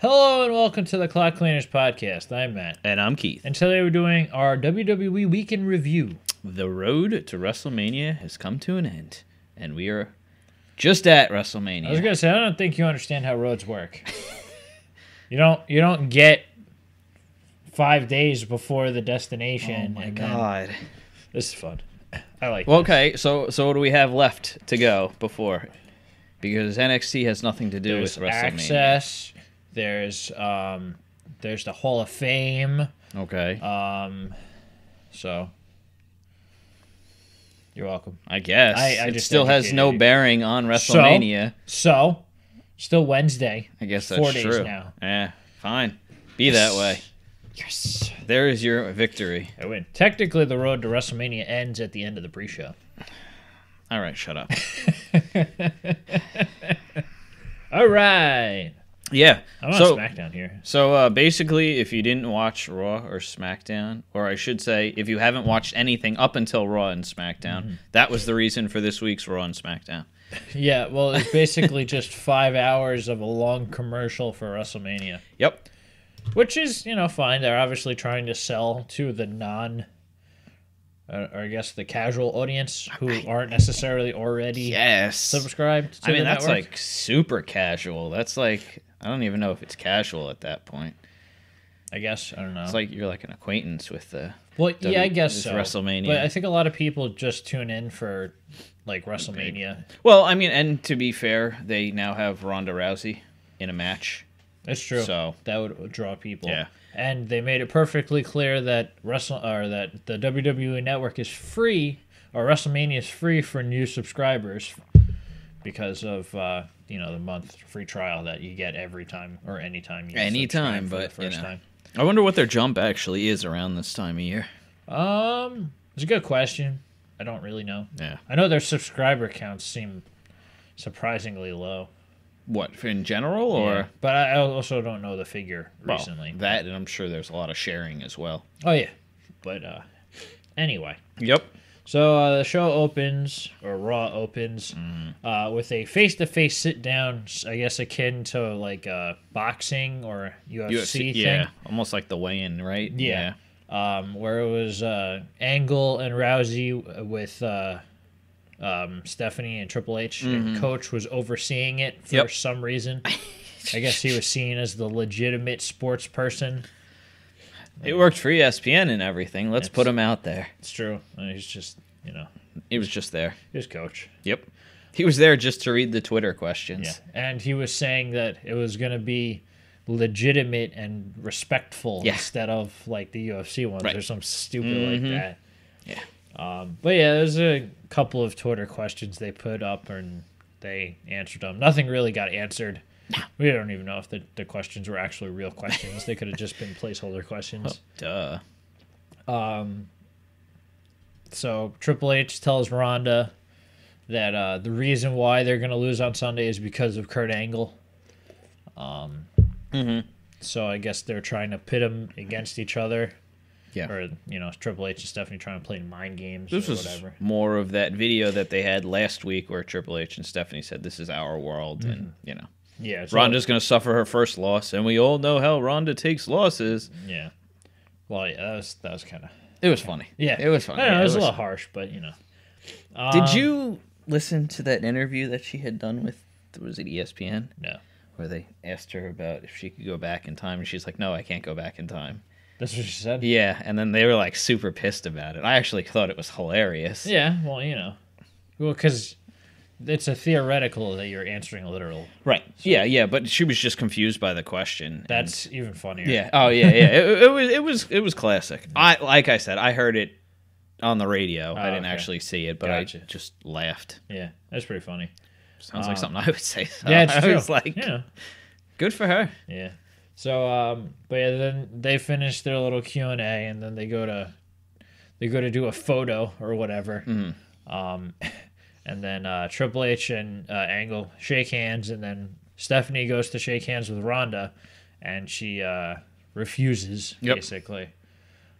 Hello and welcome to the Clock Cleaners podcast. I'm Matt. And I'm Keith. And today we're doing our WWE Week in Review. The road to WrestleMania has come to an end, and we are just at WrestleMania. I was gonna say I don't think you understand how roads work. you don't you don't get five days before the destination. Oh my god. this is fun. I like. Well, okay, so so what do we have left to go before? Because NXT has nothing to do There's with WrestleMania. access. There's um, there's the Hall of Fame. Okay, Um, so you're welcome. I guess I- I it still has no bearing on WrestleMania. So, so still Wednesday. I guess that's four days true. now. Yeah, fine. Be that way. Yes. There is your victory. I win. Technically, the road to WrestleMania ends at the end of the pre-show. All right, shut up. All right. Yeah. I'm on so SmackDown here. So uh, basically, if you didn't watch Raw or SmackDown, or I should say, if you haven't watched anything up until Raw and SmackDown, Mm-hmm. that was the reason for this week's Raw and SmackDown. Yeah, well, it's basically just five hours of a long commercial for WrestleMania, Yep. which is you know fine. They're obviously trying to sell to the non, uh, or I guess the casual audience who aren't necessarily already Yes. subscribed. To I mean, that's network. like super casual. That's like I don't even know if it's casual at that point. I guess I don't know. It's like you're like an acquaintance with the. Well, W- yeah, I guess so. WrestleMania. But I think a lot of people just tune in for like WrestleMania. Well, I mean, and to be fair, they now have Ronda Rousey in a match. That's true. So- that would draw people. Yeah. And they made it perfectly clear that Wrestle or that the WWE network is free or WrestleMania is free for new subscribers because of uh, you know the month free trial that you get every time or anytime you Anytime, but, the you first know. I wonder what their jump actually is around this time of year. Um, it's a good question. I don't really know. Yeah. I know their subscriber counts seem surprisingly low. What in general, or Yeah. But I also don't know the figure Well, recently. that, and I'm sure there's a lot of sharing as well. Oh yeah. But uh anyway. Yep. So uh, the show opens or Raw opens Mm-hmm. uh, with a face-to-face sit-down, I guess akin to like uh, boxing or UFC, UFC, thing, yeah, almost like the weigh-in, right? Yeah. um, where it was uh, Angle and Rousey with uh, um, Stephanie and Triple H, and Coach was overseeing it for Mm-hmm. Yep. some reason. I guess he was seen as the legitimate sports person. It worked for ESPN and everything. Let's put him out there. It's true. Uh, He's just, you know, He was just there. he's Coach. Yep. He was there just to read the Twitter questions. Yeah, and he was saying that it was going to be legitimate and respectful Yeah. instead of like the UFC ones Right. or some stupid like Mhm. that. Yeah. Um, but yeah, there's a couple of Twitter questions they put up and they answered them. Nothing really got answered. We don't even know if the, the questions were actually real questions. they could have just been placeholder questions. Duh. Um, So Triple H tells Ronda that uh, the reason why they're going to lose on Sunday is because of Kurt Angle. Um, Mhm. So I guess they're trying to pit them against each other. Yeah. Or, you know, Triple H and Stephanie trying to play mind games This or whatever. more of that video that they had last week where Triple H and Stephanie said, This is our world. And, you know, Yeah. So, Ronda's going to suffer her first loss. And we all know how Ronda takes losses. Yeah. Well, yeah, that was, that was kind of. It was funny. Yeah. It was funny. I know, Yeah, it was it a was- little harsh, but, you know. Did Um, you listen to that interview that she had done with, was it ESPN? No. Where they asked her about if she could go back in time. And she's like, No, I can't go back in time. That's what she said? Yeah. And then they were like super pissed about it. I actually thought it was hilarious. Yeah, well, you know. Well, because it's a theoretical that you're answering a literal. Right. Yeah, yeah, but she was just confused by the question. and- That's even funnier. yeah. Oh yeah, yeah. it, it was it was it was classic. I like I said, I heard it on the radio. I didn't Oh, okay. actually see it, but Gotcha. I just laughed. Yeah, that's pretty funny. Sounds like something I would say. So Yeah, it's I true. was like, yeah, good for her. yeah. So, um, but yeah, then they finish their little Q and A, and then they go to they go to do a photo or whatever. Mm-hmm. Um, and then uh, Triple H and uh, Angle shake hands, and then Stephanie goes to shake hands with Ronda, and she uh, refuses Yep. basically.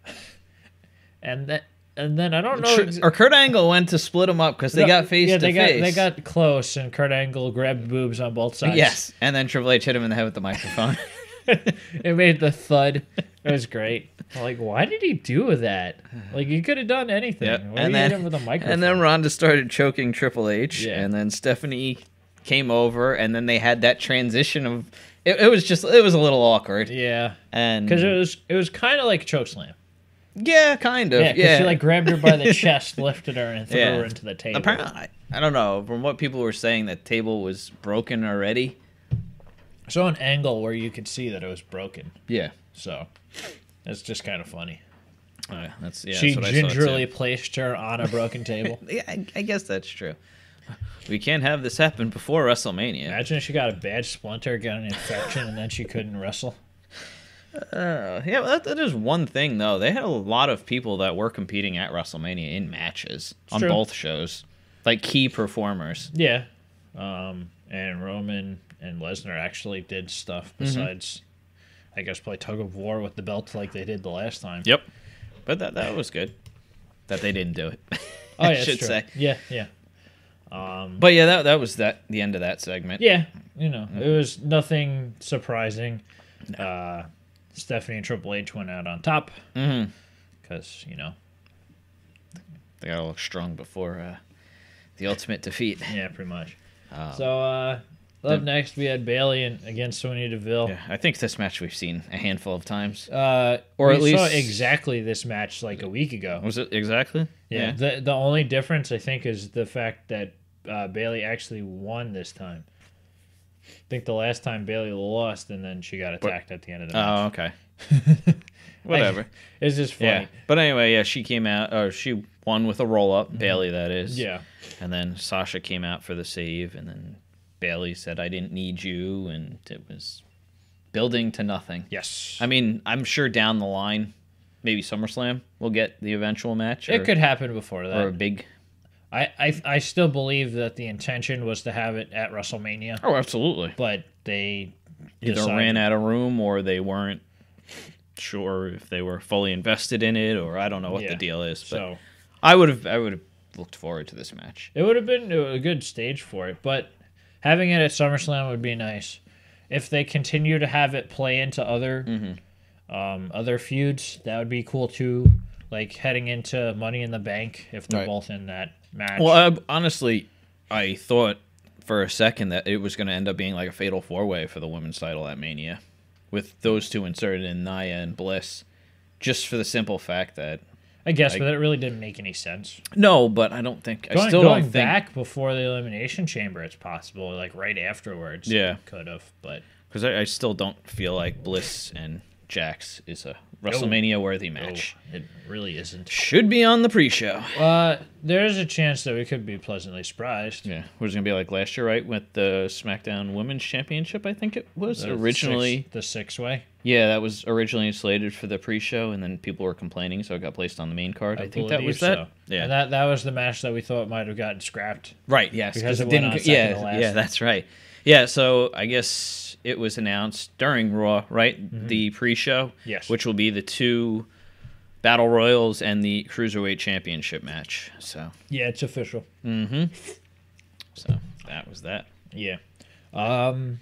and then and then I don't know. Tr- ex- or Kurt Angle went to split them up because they No, got face yeah, to they face. They got close, and Kurt Angle grabbed boobs on both sides. yes, and then Triple H hit him in the head with the microphone. it made the thud. It was great. Like, why did he do that? Like, he could have done anything. Why and did he hit then him with a microphone? and then Ronda started choking Triple H, Yeah. and then Stephanie came over, and then they had that transition of it, it was just it was a little awkward, yeah, and because it was it was kind of like a choke slam. yeah, kind of Yeah, yeah. she like grabbed her by the chest, lifted her, and threw Yeah. her into the table. Apparently, I, I don't know. From what people were saying, that table was broken already. I saw an angle where you could see that it was broken. Yeah, So it's just kind of funny. uh, that's yeah. she that's what I gingerly placed her on a broken table. Yeah, I, I guess that's true. We can't have this happen before WrestleMania. Imagine if she got a bad splinter, got an infection, and then she couldn't wrestle. Uh, yeah, that, that is one thing though. They had a lot of people that were competing at WrestleMania in matches on true. both shows, like key performers. Yeah. Um, and Roman and Lesnar actually did stuff Mm-hmm. I guess, play tug of war with the belt like they did the last time. Yep, but that that was good that they didn't do it. Oh, I yeah, should say. Yeah, yeah. But yeah, that that was that the end of that segment. Yeah, you know, Mm-hmm. it was nothing surprising. Uh, Stephanie and Triple H went out on top because you know, They gotta look strong before uh, the ultimate defeat. yeah, pretty much. Um, so uh, up next we had Bayley and, against Sonya Deville. yeah, I think this match we've seen a handful of times. Uh, Or we at least- saw exactly this match like a week ago. Was it exactly? Yeah. The the only difference I think is the fact that uh, Bayley actually won this time. I think the last time Bayley lost and then she got attacked at the end of the match. Oh, okay. Whatever. It's just funny. Yeah. But anyway, yeah, she came out, or she won with a roll up, Bayley, that is. Mm-hmm. Yeah. And then Sasha came out for the save, and then Bayley said, I didn't need you, and it was building to nothing. Yes. I mean, I'm sure down the line, maybe SummerSlam, we'll get the eventual match. it or, could happen before that. Or a big. I, I I still believe that the intention was to have it at WrestleMania, Oh, absolutely. but they Either decided- ran out of room or they weren't sure if they were fully invested in it, or I don't know what Yeah. the deal is. But So I would have I would have looked forward to this match. it would have been a good stage for it, but having it at SummerSlam would be nice. If they continue to have it play into other Mm-hmm. um, other feuds, that would be cool too. Like heading into Money in the Bank, if they're Right. both in that match. Well, I, honestly, I thought for a second that it was going to end up being like a fatal four way for the women's title at Mania, with those two inserted in Nia and Bliss, just for the simple fact that I guess, like- but that really didn't make any sense. no, but I don't think I still going don't think back before the Elimination Chamber, it's possible. Like right afterwards, Yeah. could have, but because I, I still don't feel like Bliss and Jax is a WrestleMania worthy match. oh, it really isn't. Should be on the pre-show. Uh, there is a chance that we could be pleasantly surprised. Yeah, was going to be like last year, right? With the SmackDown Women's Championship, I think it was The originally. six, the six way. Yeah, that was originally slated for the pre-show, and then people were complaining, so it got placed on the main card. I, think that was that. Yeah, and that that was the match that we thought might have gotten scrapped. right. Yes, Because it it didn't. yeah, last. yeah, that's right. Yeah, so I guess it was announced during Raw, right? The pre-show, Mm-hmm. Yes. which will be the two battle royals and the cruiserweight championship match. So, Yeah, it's official. so that was that. Yeah. Um,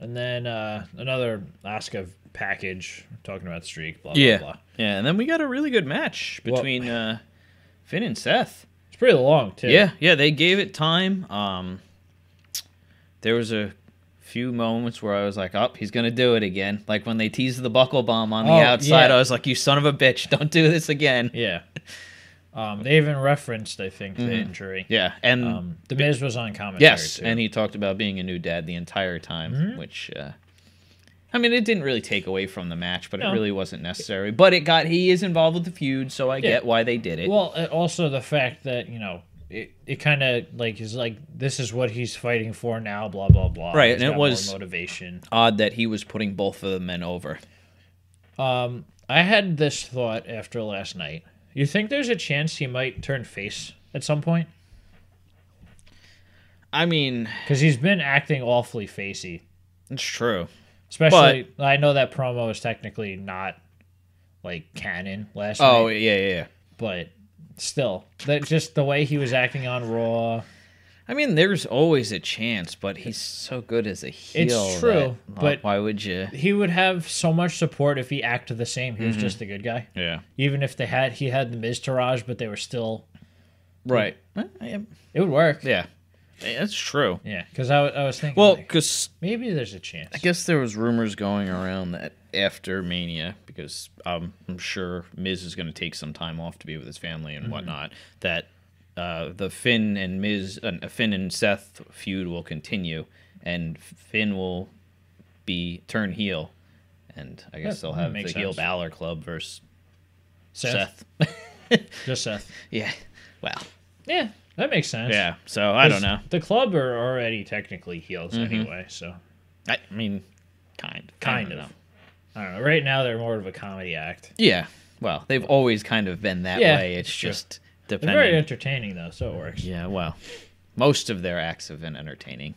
and then uh, another Asuka package talking about streak. Blah Yeah, blah blah. yeah, and then we got a really good match Well- between uh, Finn and Seth. It's pretty long too. Yeah, yeah, they gave it time. Um, there was a few moments where I was like, "Oh, he's gonna do it again." Like when they teased the buckle bomb on the Oh, outside, yeah. I was like, "You son of a bitch, don't do this again." Yeah. Um, they even referenced, I think, the injury. Mm-hmm. Yeah, and Um, the Miz was on commentary. yes, too. and he talked about being a new dad the entire time, Mm-hmm. which. Uh, I mean, it didn't really take away from the match, but No. it really wasn't necessary. But it got he is involved with the feud, so I Yeah. get why they did it. Well, uh, also the fact that you know it, it kind of like is like this is what he's fighting for now. Blah blah blah. Right, He's and it was- motivation. Odd that he was putting both of the men over. Um, I had this thought after last night. You think there's a chance he might turn face at some point? I mean, Because he's been acting awfully facey. it's true. Especially, I know that promo is technically not like canon last Oh night, yeah, yeah, yeah. but still, that just the way he was acting on Raw. I mean, there's always a chance, but he's so good as a heel. It's true, that, well, but- why would you? He would have so much support if he acted the same. He Mm-hmm. was just a good guy. Yeah. Even if they had he had the Miztourage, but they were still Right. Yeah. it would work. Yeah, that's true. Yeah, because I, I was thinking, Well, like, because maybe there's a chance. I guess there was rumors going around that after Mania, because um, I'm sure Miz is going to take some time off to be with his family Mm-hmm. and whatnot, that uh, the Finn and Miz, uh, Finn and Seth feud will continue, and Finn will be turn heel, and I guess Yeah, they'll have the makes heel. Balor Club versus Seth, Seth. just Seth. yeah, well, Yeah, that makes sense. yeah. So I don't know. The club are already technically heels Mm-hmm. anyway, so I mean, kind, I kind don't of. I don't know. Right now, they're more of a comedy act. Yeah. Well, they've always kind of been that Yeah, way. It's it's true. just They're depending. very entertaining though, so it works. Yeah, well, most of their acts have been entertaining.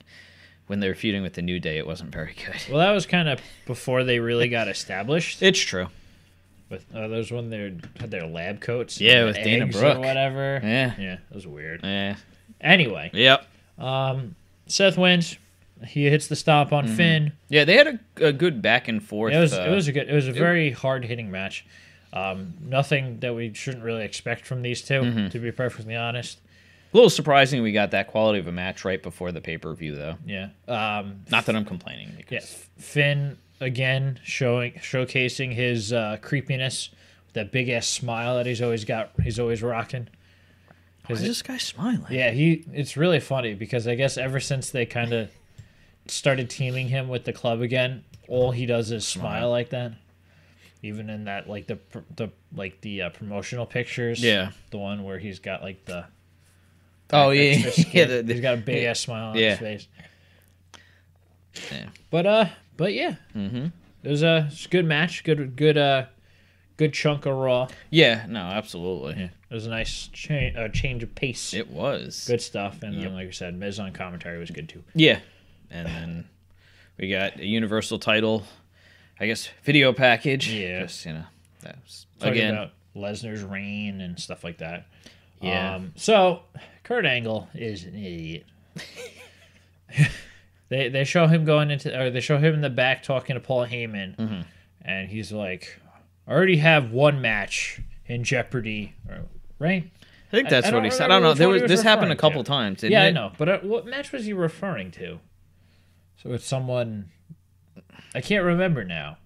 When they were feuding with the New Day, it wasn't very good. Well, that was kind of before they really got established. It's true. With uh, those when they had their lab coats. Yeah, and with Dana eggs Brooke. or whatever. Yeah. yeah, it was weird. Yeah. Anyway, Yep. um, Seth wins. He hits the Stomp on Finn. Yeah, they had a, a good back and forth. It was uh, it was a good. It was a very hard hitting match. Um, nothing that we shouldn't really expect from these 2 Mm-hmm. to be perfectly honest. a little surprising we got that quality of a match right before the pay per view, though. Yeah. Um, Not that I'm complaining. Because, yeah. Finn again showing showcasing his uh, creepiness, that big ass smile that he's always got. He's always rocking. Why is this guy smiling? Yeah, he. It's really funny because I guess ever since they kind of started teaming him with the club again, all he does is smile, like that. Even in that, like the the like the uh, promotional pictures. Yeah. the one where he's got like the. Oh, yeah. yeah, the- the- he's got a big ass smile on Yeah. his face. yeah. But uh, but yeah, mm-hmm. it was a, it's a good match. Good good uh, good chunk of raw. Yeah, no, absolutely. Yeah, it was a nice cha- uh, change of pace. It was. Good stuff, and Yep. then like I said, Miz on commentary was good too. Yeah. And then we got a Universal title, I guess, video package. Yeah. Just, you know, that was, talking again. about Lesnar's reign and stuff like that. Yeah. Um, so Kurt Angle is an idiot. they they show him going into or they show him in the back talking to Paul Heyman, Mm-hmm. and he's like, "I already have one match in Jeopardy, right?" I think that's I what don't he said. I don't know. There was was this happened a couple to. times. Yeah, I know, but uh, what match was he referring to? So it's someone I can't remember now.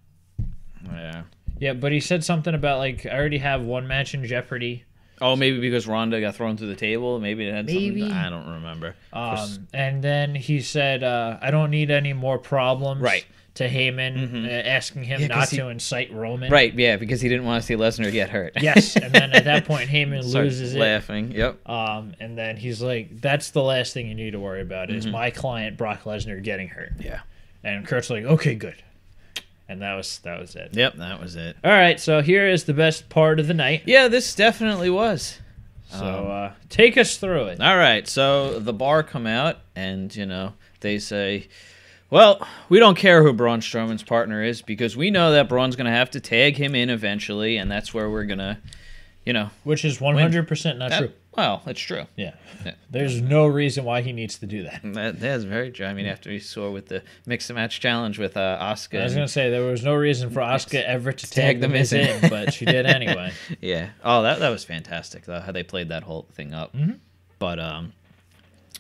Yeah. Yeah, but he said something about like I already have one match in Jeopardy. Oh, maybe because Ronda got thrown through the table. Maybe it had Maybe. something. I don't remember. Um, and then he said, uh, "I don't need any more problems." Right. To Heyman, uh, asking him Yeah, 'cause not he- to incite Roman. right. Yeah, because he didn't want to see Lesnar get hurt. Yes, and then at that point Heyman Starts loses it. laughing. Yep. Um, and then he's like, "That's the last thing you need to worry about Mm-hmm. is my client Brock Lesnar getting hurt." Yeah. And Kurt's like, "Okay, good." And that was that was it. Yep. That was it. All right, so here is the best part of the night. Yeah, this definitely was. So Um, uh, take us through it. All right, so the bar come out and you know they say, "Well, we don't care who Braun Strowman's partner is because we know that Braun's going to have to tag him in eventually, and that's where we're gonna, you know, Which is one hundred percent not that- true. well, it's true. Yeah. Yeah. There's no reason why he needs to do that. That, that's very true. I mean, after we saw with the mix and match challenge with uh, Asuka, I was gonna say there was no reason for Asuka ever to tag, Tag the the Miz Miz in, in. but she did anyway. yeah. Oh, that that was fantastic though how they played that whole thing up. Mm-hmm. But um,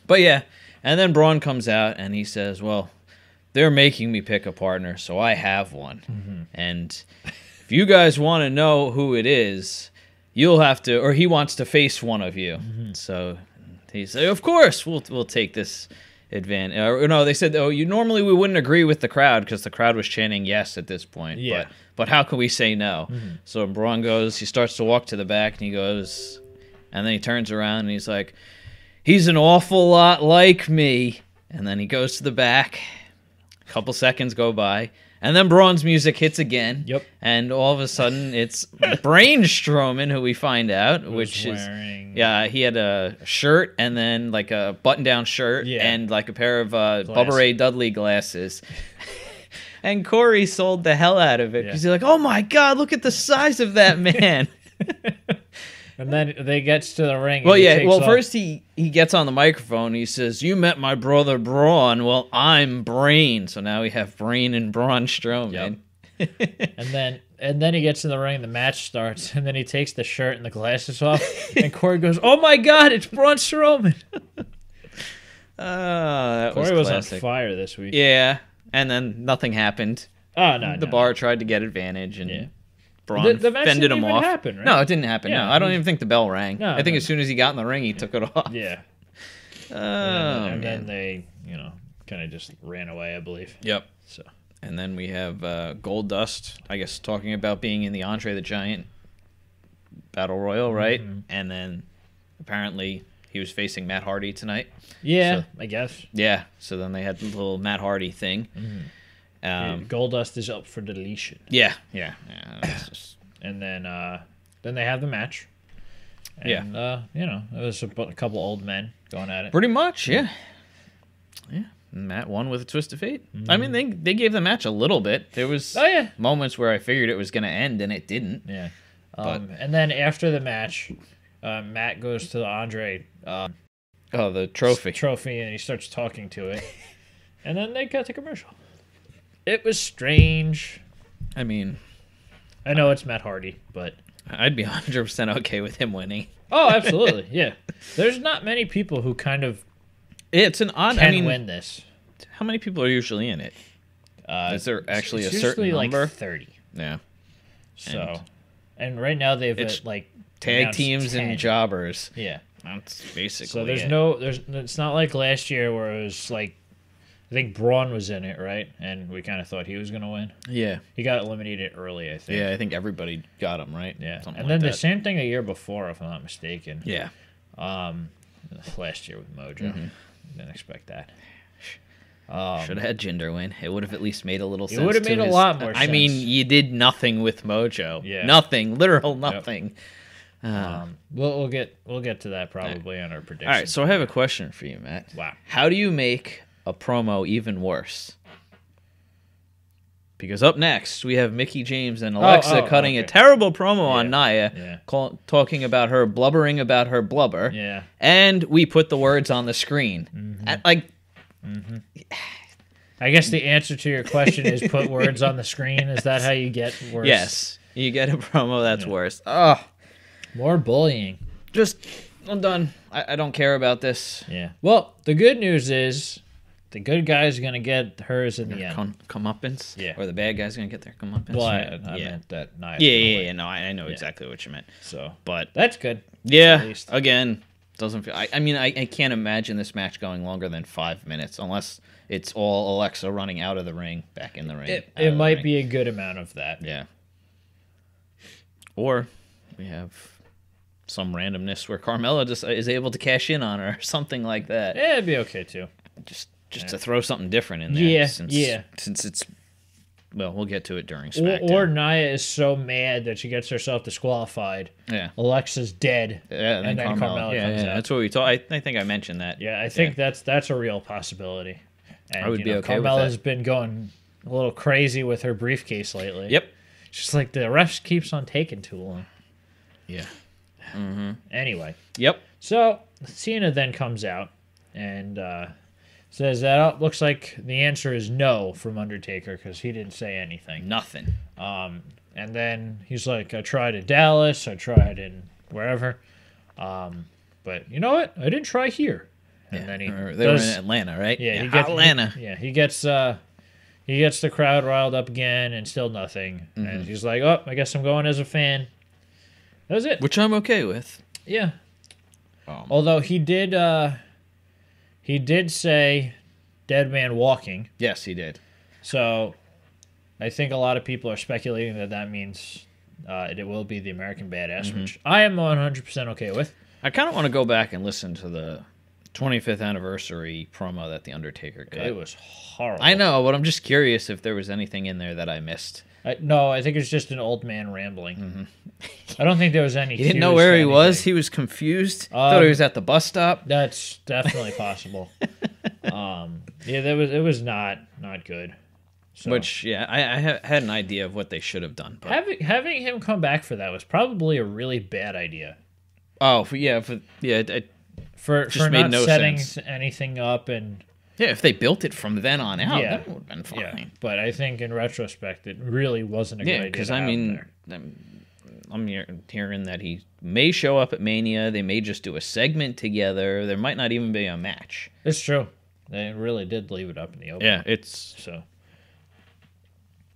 but yeah, and then Braun comes out and he says, "Well, they're making me pick a partner, so I have one, Mm-hmm. and if you guys want to know who it is, you'll have to, or he wants to face one of you." Mm-hmm. So he said, "Of course, we'll we'll take this." Advantage. Or no, they said, "Oh, you normally we wouldn't agree with the crowd because the crowd was chanting yes at this point." Yeah. Mm-hmm. But but how can we say no? So Braun goes, he starts to walk to the back and he goes, and then he turns around and he's like, he's an awful lot like me. And then he goes to the back. Couple seconds go by. And then Braun's music hits again. Yep. And all of a sudden it's Brain Strowman who we find out, Was which is. wearing Yeah, he had a shirt and then like a button down shirt Yeah. and like a pair of uh, Glass. Bubba Ray Dudley glasses. and Corey sold the hell out of it Yeah. because he's like, oh my God, look at the size of that man. And then they gets to the ring. Well, he yeah. Well, off- first he he gets on the microphone. He says, "You met my brother Braun. Well, I'm Brain." So now we have Brain and Braun Strowman. and then and then he gets in the ring. The match starts, and then he takes the shirt and the glasses off, and Corey goes, "Oh my God, it's Braun Strowman!" Ah, that was Corey was on fire this week. Yeah, and then nothing happened. Oh no, the no. bar tried to get advantage, and Yeah. Braun The- the match fended didn't him even off. happen, right? No, it didn't happen. Yeah, no, I don't even think the bell rang. No, I think no, as soon as he got in the ring, he took it off. Yeah. Oh, and then man. they, you know, kind of just ran away, I believe. Yep. So And then we have uh, Goldust, I guess, talking about being in the Andre the Giant Battle Royal, right? Mm-hmm. And then apparently he was facing Matt Hardy tonight. yeah, So- I guess Yeah. So then they had the little Matt Hardy thing. Mm-hmm. Um, Goldust is up for deletion, yeah. Yeah. yeah just- and then uh then they have the match. Yeah. And, uh, you know, it was a, a couple old men going at it. pretty much, yeah. Yeah. Matt won with a twist of fate. I mean, they they gave the match a little bit. There was Oh yeah, moments where I figured it was going to end, and it didn't. yeah. Um, and then after the match, uh, Matt goes to the Andre um, Oh, the trophy. trophy and he starts talking to it, and then they cut to commercial. It was strange. I mean, I know it's Matt Hardy, but I'd be 100% okay with him winning. oh, absolutely, yeah. There's not many people who kind of It's an odd. can I mean, win this. how many people are usually in it? Uh, Is there actually it's a certain usually number? like thirty. Yeah. So, and, right now they've It's uh, like Tag announced teams 10. and jobbers. Yeah. That's basically. So there's it. no there's it's not like last year where it was like I think Braun was in it, right? And we kind of thought he was going to win. Yeah. He got eliminated early, I think. Yeah, I think everybody got him right. Yeah. Something and like then the same thing a year before, if I'm not mistaken. Yeah. Um, last year with Mojo. Mm-hmm. Didn't expect that. Um, Should have had Jinder win. It would have at least made a little It sense. would've to made a lot more I mean, you did nothing with Mojo. Yeah. Nothing. Literal nothing. Uh, um, we'll, we'll get we'll get to that probably on our predictions. all right. So I have a question for you, Matt. Wow. How do you make a promo even worse? Because up next we have Mickie James and Alexa oh, cutting a terrible promo on Nia, yeah. call, talking about her blubbering about her blubber, Yeah. and we put the words on the screen. Mm-hmm. And, like, I guess the answer to your question is put words on the screen. Is that how you get worse? yes, you get a promo that's worse. Oh, More bullying. just I'm done. I, I don't care about this. Yeah. Well, the good news is the good guy's are gonna get hers in the end. Come, comeuppance. Yeah. or the bad guy's gonna get their comeuppance. well, I, yeah, I yeah. meant that. Nia yeah, yeah, yeah. No, I, I know exactly what you meant. So But that's good. yeah, at least. again, doesn't feel. I, I mean, I, I can't imagine this match going longer than five minutes unless it's all Alexa running out of the ring, back in the ring. It, it might ring. be a good amount of that. Yeah. Or we have some randomness where Carmella just is able to cash in on her or something like that. Yeah, it'd be okay too. Just just to throw something different in there. Yeah, since, yeah. Since it's well, we'll get to it during Or, SmackDown. or Nia is so mad that she gets herself disqualified. yeah. Alexa's dead. Yeah, and, and then then Carmella. Carmella yeah, comes yeah, out. that's what we talked. I, I think I mentioned that. Yeah, I think that's that's a real possibility. And, I would you be know, okay with Carmella's been going a little crazy with her briefcase lately. Yep. She's like the refs keeps on taking too long. Yeah. Mm-hmm. Anyway, Yep. so Cena then comes out and uh, says that oh, looks like the answer is no from Undertaker because he didn't say anything. Nothing. Um, and then he's like, I tried in Dallas, I tried in wherever, um, but you know what? I didn't try here. And Yeah. then he they does, were in Atlanta, right? yeah, he gets Atlanta. yeah, he gets uh, he gets the crowd riled up again, and still nothing. Mm-hmm. And he's like, oh, I guess I'm going as a fan. That was it. Which I'm okay with. Yeah. Um, Although he did, uh, he did say, "Dead man walking." yes, he did. So, I think a lot of people are speculating that that means uh, it will be the American Badass, Mm-hmm. which I am 100% okay with. I kind of want to go back and listen to the 25th anniversary promo that the Undertaker cut. It was horrible. I know, but I'm just curious if there was anything in there that I missed. I, no, I think it's just an old man rambling. I don't think there was any. Mm-hmm. He didn't know where he was. He was confused. Thought he Um, was at the bus stop. That's definitely possible. um, yeah, that was it. Was not not good. So. Which, yeah, I, I had an idea of what they should have done. But having having him come back for that was probably a really bad idea. Oh, for, yeah, for yeah, it, it- for for made not no setting sense. anything up and yeah. If they built it from then on out, Yeah. that would have been fine. yeah. But I think in retrospect, it really wasn't a good Yeah, idea. because I mean. I'm, I'm hearing that he may show up at Mania. They may just do a segment together. There might not even be a match. it's true. They really did leave it up in the open. Yeah, it's. So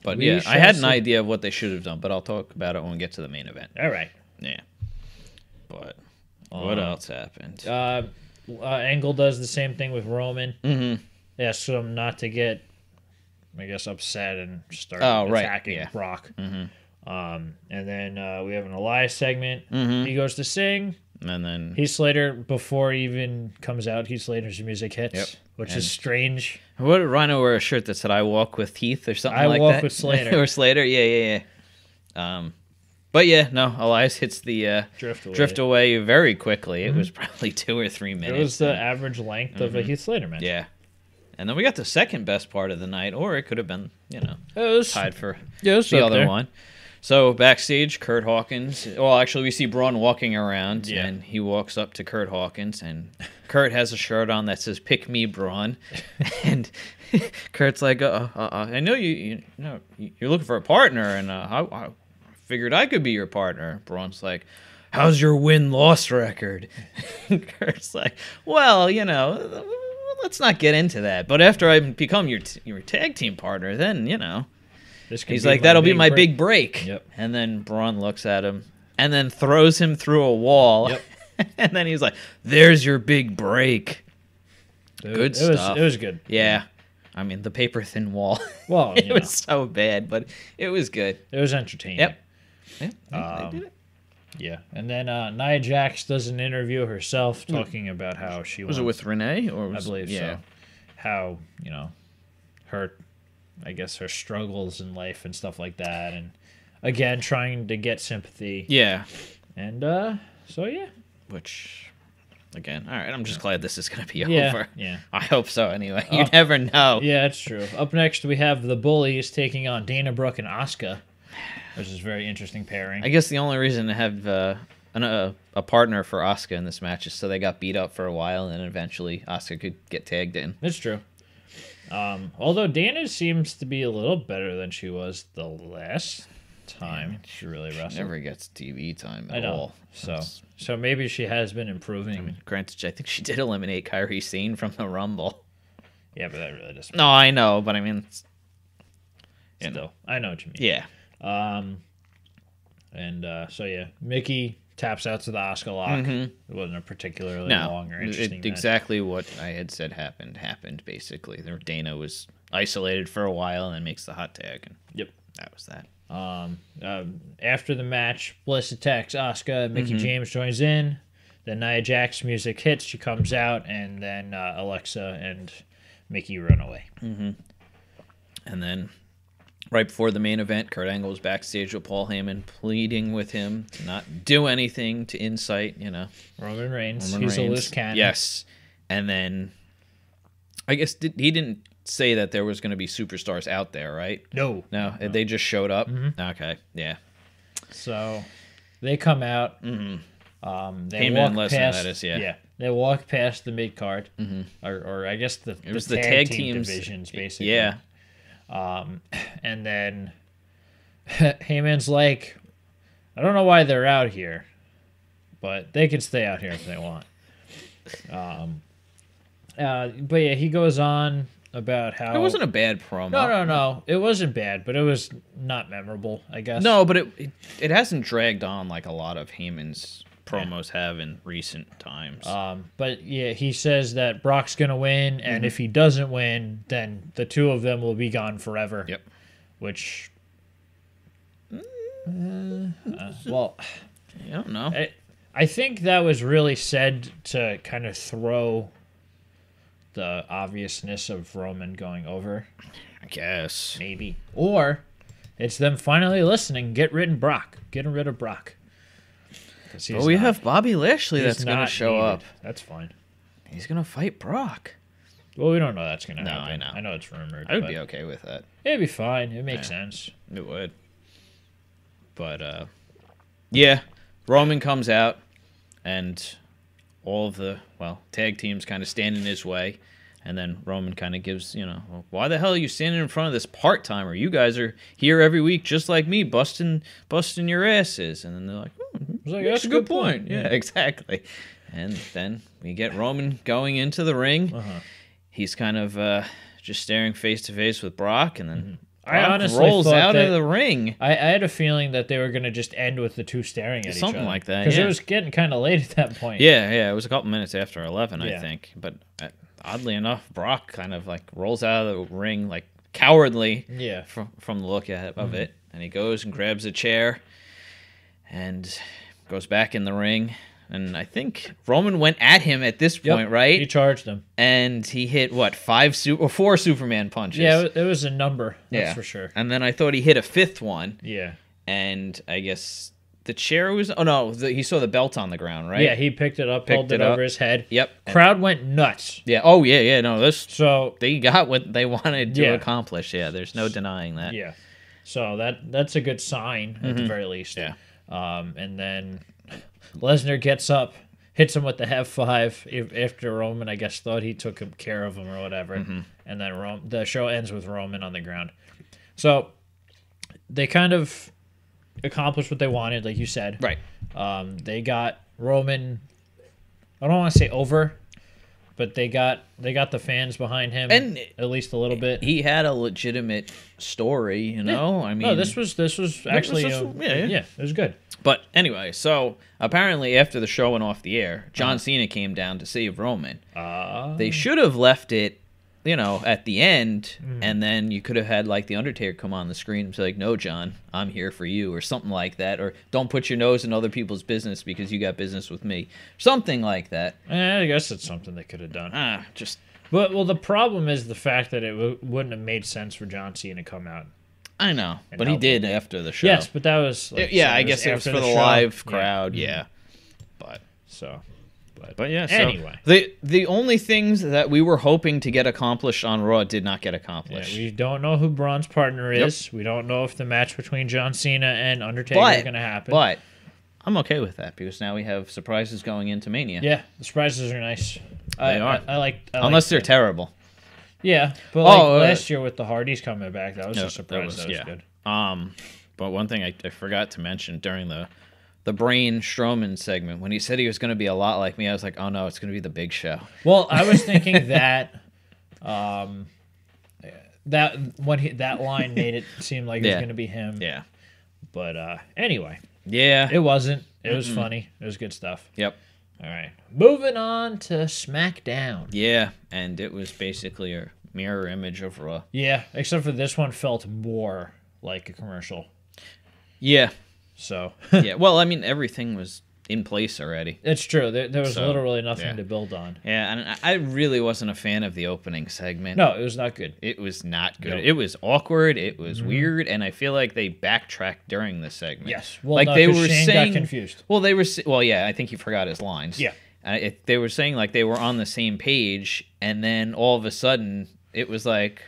But We yeah, I had an see. idea of what they should have done, but I'll talk about it when we get to the main event. all right. Yeah. But what Um, else happened? Uh, uh, Angle does the same thing with Roman. mm-hmm. Asks him not to get, I guess, upset and start Oh, right, attacking yeah. Brock. Mhm. Um, and then uh, we have an Elias segment. Mhm. He goes to sing. And then Heath Slater, before he even comes out, Heath Slater's music hits, Yep. which And- is strange. what did Rhino wear a shirt that said "I walk with Heath" or something I like walk that? with Slater. or Slater, yeah, yeah, yeah. Um, but yeah, no, Elias hits the uh, Drift away. drift away very quickly. It was probably two or three minutes. It was the average length of a Heath Slater match. yeah. And then we got the second best part of the night, or it could have been, you know, It was, tied for yeah, it was the other there. one. So backstage, Kurt Hawkins. Well, actually, we see Braun walking around, Yeah. and he walks up to Kurt Hawkins, and Kurt has a shirt on that says "Pick me, Braun," and Kurt's like, uh, uh, uh, "I know you, you know, you're looking for a partner, and uh, I, I figured I could be your partner." Braun's like. How's your win loss record? Kurt's like, well, you know, let's not get into that. But after I become your t- your tag team partner, then you know, This He's like, that'll be my break." big break. Yep. And then Braun looks at him and then throws him through a wall. Yep. and then he's like, there's your big break. It, Good it Was, stuff. it was good. Yeah. I mean, the paper thin wall. Well, it was so bad, but it was good. it was entertaining. Yep. Yeah, they- Um, they did it. Yeah, and then uh, Nia Jax does an interview herself talking about how she Was it with Renee? or I believe yeah. so. How you know her, I guess her struggles in life and stuff like that, and again trying to get sympathy. Yeah. And uh, so yeah, Which, again, all right, I'm just glad this is going to be yeah, over. yeah, I hope so anyway. You Oh. never know. yeah. It's true. Up next, we have the Bullies taking on Dana Brooke and Asuka, which is a very interesting pairing. I guess the only reason to have uh, an, uh, a partner for Asuka in this match is so they got beat up for a while, and eventually Asuka could get tagged in. It's true. Um, although Dana seems to be a little better than she was the last time she really wrestled. Never gets TV time at all. So, That's- so maybe she has been improving. I mean, granted, I think she did eliminate Kairi Sane from the Rumble. yeah, but that really doesn't. No, I know, but I mean, you know, Still, I know what you mean. yeah, Um, and uh, so yeah, Mickie taps out to the Asuka lock. Mhm. It wasn't a particularly no, long or interesting. match. exactly what I had said happened happened basically. There, Dana was isolated for a while and then makes the hot tag, and Yep. that was that. Um, um, after the match, Bliss attacks Asuka. Mickie Mm-hmm. James joins in. Then Nia Jax music hits. She comes out, and then uh, Alexa and Mickie run away. Mm-hmm. And then right before the main event, Kurt Angle was backstage with Paul Heyman, pleading with him to not do anything to incite, you know, Roman Reigns. Roman he's a Reigns. loose cannon. Yes. And then I guess did, he didn't say that there was going to be superstars out there, right? No. No, they just showed up. Mm-hmm. Okay, yeah. So they come out. Um, they Heyman walk past. that is, yeah. They walk past the mid card, or, or I guess the It was the tag, teams divisions basically. Yeah, and then Heyman's like, I don't know why they're out here, but they can stay out here if they want. Um, uh, but yeah, he goes on about how it wasn't a bad promo. no, no, no. It wasn't bad, but it was not memorable. I guess. No, but it, it it hasn't dragged on like a lot of Heyman's promos have in recent times. Um, but yeah, he says that Brock's gonna win, Mm-hmm. and if he doesn't win, then the two of them will be gone forever. yep. Which, uh, uh, well, I don't know. I, I think that was really said to kind of throw the obviousness of Roman going over, I guess. maybe, or it's them finally listening. Get rid of Brock. Getting rid of Brock. But we not- have Bobby Lashley that's going to show needed. up. That's fine. He's going to fight Brock. Well, we don't know that's gonna No, happen. I know. I know it's rumored. I would be okay with that. It'd be fine. It makes Yeah. sense. It would. But uh yeah, Roman comes out and all of the well tag teams kind of stand in his way. And then Roman kind of gives, you know, well, why the hell are you standing in front of this part timer? You guys are here every week, just like me, busting, busting your asses. And then they're like, oh, was like, that's, "That's a good point. Yeah, exactly. And then we get Roman going into the ring. Uh-huh. He's kind of uh, just staring face to face with Brock, and then Mm-hmm. I honestly rolls out that- of the ring. I, I had a feeling that they were going to just end with the two staring at each Something other. like that, Because yeah. it was getting kind of late at that point. Yeah, yeah, it was a couple minutes after eleven, I think. But uh, oddly enough, Brock kind of like rolls out of the ring like cowardly Yeah. from from the look of Mm-hmm. it, and he goes and grabs a chair, and goes back in the ring. And I think Roman went at him at this Yep. point, right? He charged him. and he hit what five su- or four Superman punches. Yeah, it, was a number. That's Yeah. for sure. And then I thought he hit a fifth one, Yeah. and I guess the chair was. Oh no, the, he saw the belt on the ground, right? Yeah, he picked it up, Picked pulled it, it up. over his head. Yep. Crowd went nuts. Yeah. Oh yeah, yeah. No, this So they got what they wanted to Yeah. accomplish. Yeah, there's no denying that. yeah, so that that's a good sign at the mm-hmm. very least. Yeah. Um, and then Lesnar gets up, hits him with the F five after Roman, I guess, thought he took care of him or whatever. And then Rom- the show ends with Roman on the ground. So they kind of accomplished what they wanted, like you said. Right. Um, they got Roman. I don't want to say over, but they got they got the fans behind him, And- at least a little bit. He had a legitimate story, you know. I mean, no, this was this was actually was- uh, yeah, yeah. yeah, it was good. But anyway, so apparently after the show went off the air, John Uh-huh. Cena came down to save Roman. Uh, They should have left it, you know, at the end, Mm. and then you could have had like the Undertaker come on the screen and say like, "No, John, I'm here for you," or something like that, or "Don't put your nose in other people's business because you got business with me," something like that. eh, I guess it's something they could have done. Ah, just But well, the problem is the fact that it w- wouldn't have made sense for John Cena to come out. I know, but he did after the show. Yes, but that was like, yeah, so I guess it was for the, show. live Yeah. crowd. Yeah, but So, but but yeah. So Anyway. the the only things that we were hoping to get accomplished on Raw did not get Yeah, accomplished. we don't know who Braun's partner Yep. is. We don't know if the match between John Cena and Undertaker But- is going to happen. But I'm okay with that because now we have surprises going into Mania. yeah, the surprises are nice. I, They are. I, I like. I Unless like they're them. terrible. yeah, but like Oh, uh, last year with the Hardys coming back, that was No, a surprise. That was, yeah. good. Um, but one thing I, I forgot to mention during the the Brain Strowman segment when he said he was going to be a lot like me, I was like, oh no, it's going to be the Big Show. Well, I was thinking that, um, that when he, that line made it seem like it was going to be him. Yeah. But uh, anyway, Yeah. it wasn't. It was funny. It was good stuff. yep. All right, moving on to SmackDown. Yeah, and it was basically a mirror image of Raw. Yeah, except for this one felt more like a commercial. Yeah. So Yeah. well, I mean, everything was in place already. it's true. There, there was So, literally nothing yeah. to build on. Yeah, and I- really wasn't a fan of the opening segment. No, it was not good. It was not good. No. Mm-hmm. It was awkward. It was weird, and I feel like they backtracked during the segment. Yes. Well, like no, they were Shane saying. got confused. Well, they were. s- Well, yeah, I think he forgot his lines. Yeah. Uh, it, they were saying like they were on the same page, and then all of a sudden it was like,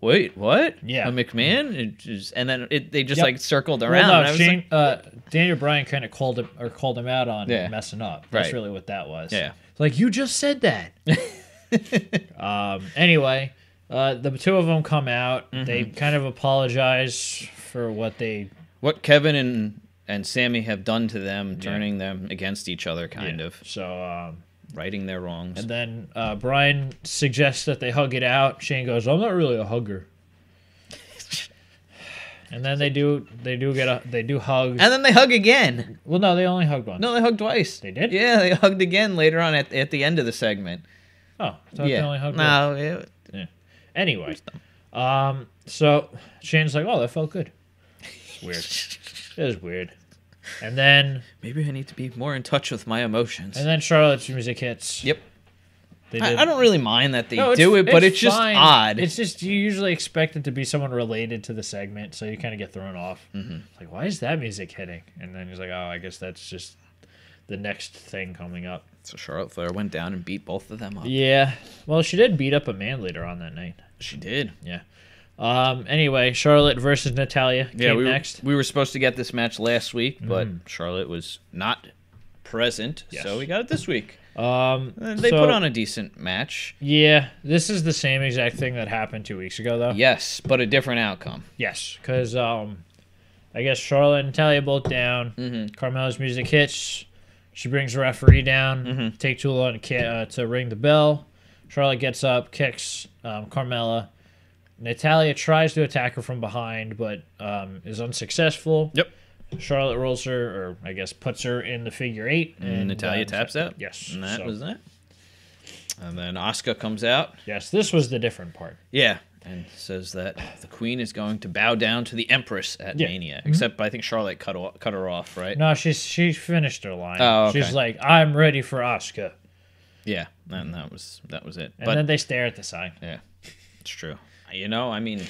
wait, what? Yeah. a McMahon, just- and then it, they just Yep. like circled Well, around. no, I was Shane, like, uh, Daniel Bryan kind of called him or called him out on Yeah. messing up. That's Right. really what that was. Yeah. Like you just said that. um. Anyway, uh, the two of them come out. They Mm-hmm. kind of apologize for what they what Kevin and and Sami have done to them, turning them against each other, kind of So, um, righting their wrongs. and then uh, Bryan suggests that they hug it out. Shane goes, "I'm not really a hugger." And then they do they do get a they do hug. And then they hug again. well, no, they only hugged once. No, they hugged twice. They did? Yeah, they hugged again later on at, at the end of the segment. Oh, so they only hugged once. no, it, Anyway, um, so Shane's like, "Oh, that felt good." It's weird. it was weird. And then maybe I need to be more in touch with my emotions. and then Charlotte's music hits. yep. They I, did- I don't really mind that they No, do it, but it's, just fine. odd. It's just you usually expect it to be someone related to the segment, so you kind of get thrown off. Mm-hmm. Like, why is that music hitting? And then he's like, "Oh, I guess that's just the next thing coming up." so Charlotte Flair went down and beat both of them up. Yeah. Well, she did beat up a man later on that night. She did. Yeah. Um. Anyway, Charlotte versus Natalya came Yeah, we were, next. we were supposed to get this match last week, but Charlotte was not present, Yes. so we got it this week. Um, They so- put on a decent match. Yeah, this is the same exact thing that happened two weeks ago, though. Yes, but a different outcome. Yes, because um, I guess Charlotte and Talia both down. Mhm. Carmella's music hits. She brings the referee down. Mhm. Take too long to, uh, to ring the bell. Charlotte gets up, kicks um, Carmella. Natalya tries to attack her from behind, but um, is unsuccessful. Yep. Charlotte rolls her, or I guess puts her in the figure eight, And and Natalya um, taps out. Yes, And that so- was that. And then Asuka comes out. Yes, this was the different part. Yeah. And says that the queen is going to bow down to the empress at Yeah. Mania. Except I think Charlotte cut, cut her off, right? No, she's she finished her line. Oh, okay. She's like, "I'm ready for Asuka. Yeah. And that was that was it. and but then they stare at the sign. Yeah, it's true. You know, I mean,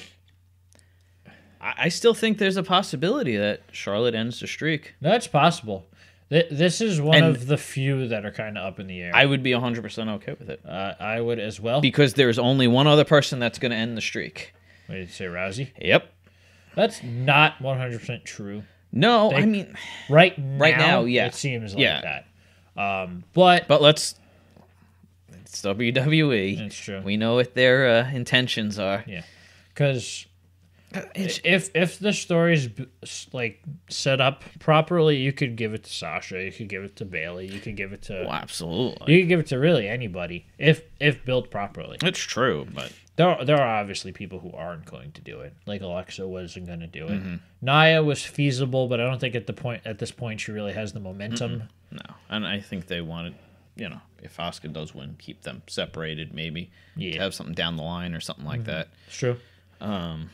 I, I still think there's a possibility that Charlotte ends the streak. That's possible. Th- This is one And- of the few that are kind of up in the air. I would be 100% okay with it. uh, I would as well. Because there's only one other person that's going to end the streak. What did you say, Rousey? Yep. That's not 100% true. No, They- I mean, Right now, Right now, yeah. it seems like Yeah. that. Um, but, but let's. It's WWE. it's true. We know what their uh, intentions are. Yeah, because if if the story's b- s- like set up properly, you could give it to Sasha, you could give it to Bayley, you could give it to well, absolutely. you could give it to really anybody if if built properly. It's true, but There are, there are obviously people who aren't going to do it, like Alexa wasn't going to do it. Mm-hmm. Nia was feasible, but I don't think at the point at this point she really has the momentum. no. And I think they wanted, you know, if Asuka does win, keep them separated, maybe. Yeah. To have something down the line or something like that. It's true. Um,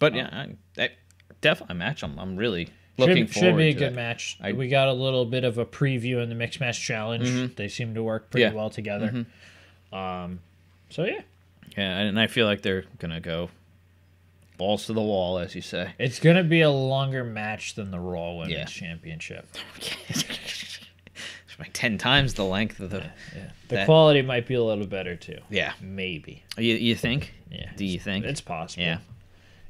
but yeah, I, I, definitely a match. I'm, I'm really looking should, forward should be a good that. match. I- we got a little bit of a preview in the mixed match challenge. They seem to work pretty Yeah. well together. Um, so yeah, Yeah, and I feel like they're gonna go balls to the wall, as you say. it's gonna be a longer match than the Raw Women's Yeah. Championship. it's like ten times the length of the. Yeah, the That- quality might be a little better too. Yeah, Maybe. you you think? Yeah. Do you think? It's possible. Yeah.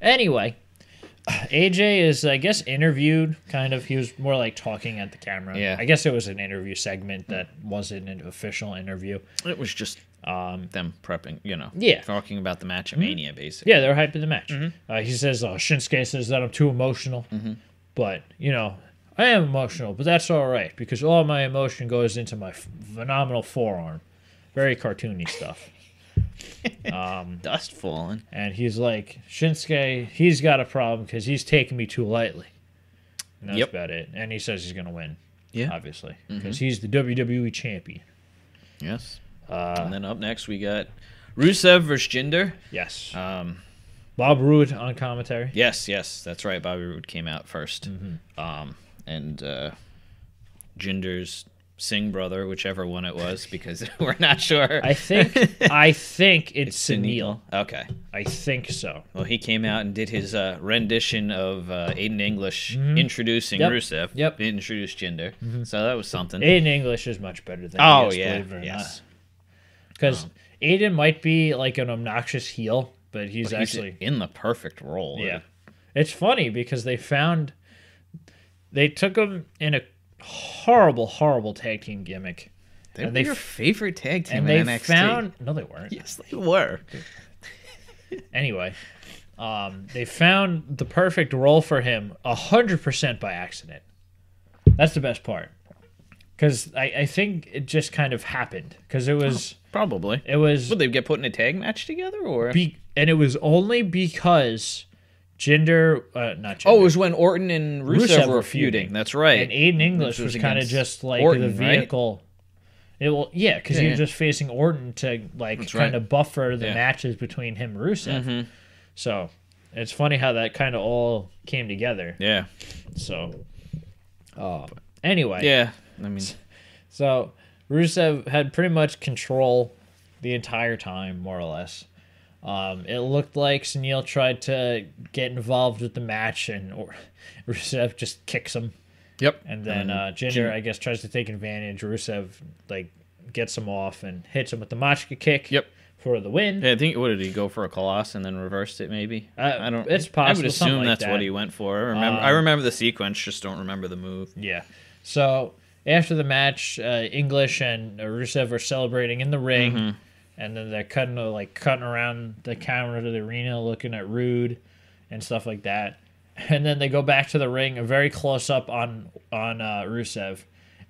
Anyway, AJ is, I guess, interviewed. Kind of. He was more like talking at the camera. Yeah. I guess it was an interview segment that wasn't an official interview. It was just Um, them prepping, you know. Yeah. Talking about the match at Mania, basically. yeah, they were hyping the match. Mm-hmm. Uh, he says, uh, Shinsuke says that I'm too emotional. But, you know, I am emotional, but that's all right because all my emotion goes into my f- phenomenal forearm. Very cartoony stuff. Dust falling. And he's like, Shinsuke, he's got a problem because he's taking me too lightly. And that's Yep. about it. And he says he's going to win, Yeah. obviously, because he's the WWE champion. Yes. Uh, and then up next we got Rusev versus Jinder. yes. Um, Bob Roode on commentary. Yes, yes, that's right. Bobby Roode came out 1st Mm-hmm. um, and uh, Jinder's Singh brother, whichever one it was, because we're not sure. I think I think it's, Sunil. Okay. I think so. Well, he came out and did his uh, rendition of uh, Aiden English introducing Mm-hmm. Yep. Rusev. Yep. He introduced Jinder. So that was something. Aiden English is much better than oh, is, yeah. believe it or Yes. Because Aiden might be like an obnoxious heel, but he's But he's actually in the perfect role. Yeah. It's funny because they found they took him in a horrible, horrible tag team gimmick. They And were they your favorite tag team And they in NXT. found no they weren't. Yes, they were. Anyway, um, they found the perfect role for him hundred percent by accident. That's the best part. Cause I, I think it just kind of happened. Cause it was Probably. it was Would they get put in a tag match together, or? be, and it was only because Jinder uh not Jinder, Oh, it was when Orton and Rusev, Rusev were feuding. feuding. That's right. and Aiden English was, was kind of just like Orton, the right? vehicle. It will, yeah, because Yeah, you're yeah. just facing Orton to like That's kind right. of buffer the Yeah. matches between him and Rusev. Mhm. So it's funny how that kind of all came together. Yeah. So, uh, anyway, Yeah. I mean, so Rusev had pretty much control the entire time, more or less. Um, it looked like Sunil tried to get involved with the match, and or, Rusev just kicks him. yep. And then uh, Jinder, I guess, tries to take advantage. Rusev like gets him off and hits him with the Machka kick. Yep. For the win. Yeah, I think what did he go for a Khallas and then reversed it? Maybe Uh, I don't. it's possible. I would assume like that's that. what he went for. I remember. I Um, remember the sequence, just don't remember the move. Yeah. So after the match, uh, English and Rusev are celebrating in the ring, and then they're cutting uh, like cutting around the camera to the arena, looking at Roode and stuff like that. And then they go back to the ring, a very close up on on uh, Rusev,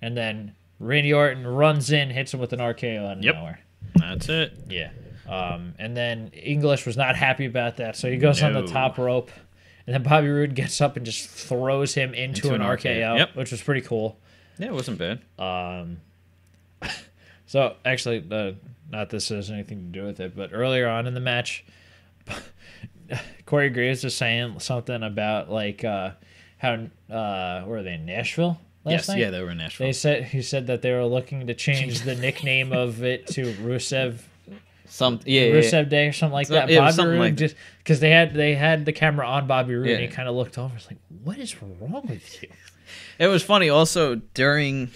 and then Randy Orton runs in, hits him with an RKO out of Yep. nowhere. That's it. Yeah. Um, and then English was not happy about that, so he goes on the top rope, and then Bobby Roode gets up and just throws him into, Into an, an RKO. Yep. which was pretty cool. Yeah, it wasn't bad. Um, so actually, uh, not this has anything to do with it, but earlier on in the match, Corey Graves was saying something about like uh, how uh, where are they in Nashville last yes, night? yeah, they were in Nashville. They said he said that they were looking to change the nickname of it to Rusev Some yeah, yeah, yeah. Rusev Day or something like that. yeah, Bobby Roode like- just because they had they had the camera on Bobby Roode, and he Yeah. kind of looked over. It's like, what is wrong with you? It was funny also during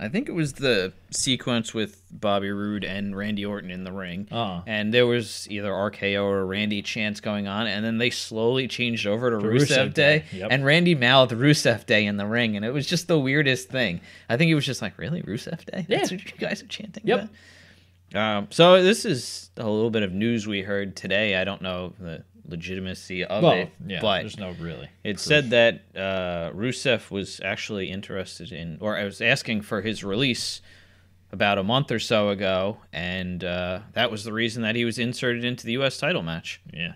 I think it was the sequence with Bobby Roode and Randy Orton in the ring. Oh. And there was either RKO or Randy chants going on, and then they slowly changed over to Rusev, Rusev Day, Day, yep. and Randy mouthed Rusev Day in the ring, and it was just the weirdest thing. I think he was just like, "Really, Rusev Day? That's Yeah. what you guys are chanting?" Yep. about?" Um, so this is a little bit of news we heard today. I don't know the legitimacy of Well, it, yeah, but there's no really. it said that uh, Rusev was actually interested in, or I was asking for his release about a month or so ago, and uh, that was the reason that he was inserted into the U.S. title match, Yeah,